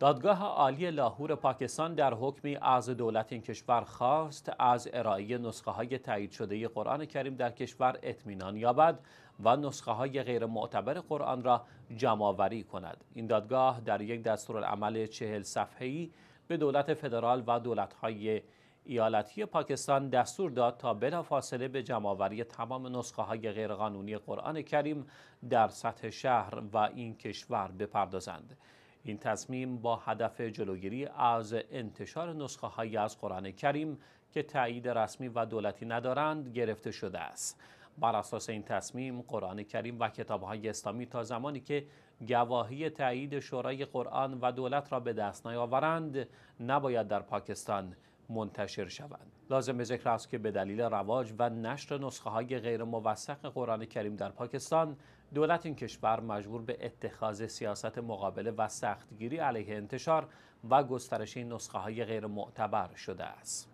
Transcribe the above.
دادگاه عالی لاهور پاکستان در حکمی از دولت این کشور خواست از ارائه نسخه های تایید شده قرآن کریم در کشور اطمینان یابد و نسخه های غیر معتبر قرآن را جمعآوری کند. این دادگاه در یک دستورالعمل چهل صفحه‌ای به دولت فدرال و دولت‌های ایالتی پاکستان دستور داد تا بلافاصله به جمعآوری تمام نسخه های غیرقانونی قرآن کریم در سطح شهر و این کشور بپردازند. این تصمیم با هدف جلوگیری از انتشار نسخه هایی از قرآن کریم که تایید رسمی و دولتی ندارند گرفته شده است. بر اساس این تصمیم قرآن کریم و کتاب های اسلامی تا زمانی که گواهی تایید شورای قرآن و دولت را به دست نیاورند نباید در پاکستان منتشر شوند. لازم ذکر است که به دلیل رواج و نشر نسخه های غیر موثق قرآن کریم در پاکستان دولت این کشور مجبور به اتخاذ سیاست مقابله و سختگیری علیه انتشار و گسترش این نسخه های غیر معتبر شده است.